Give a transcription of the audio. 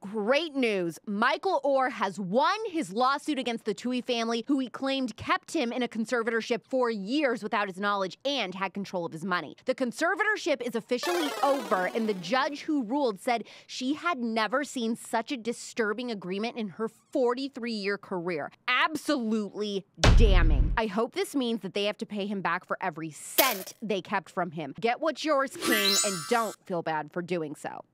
great news. Michael Oher has won his lawsuit against the Tuohy family, who he claimed kept him in a conservatorship for years without his knowledge and had control of his money. The conservatorship is officially over, and the judge who ruled said she had never seen such a disturbing agreement in her 43 year career. Absolutely damning. I hope this means that they have to pay him back for every cent they kept from him. Get what's yours, King, and don't feel bad for doing so.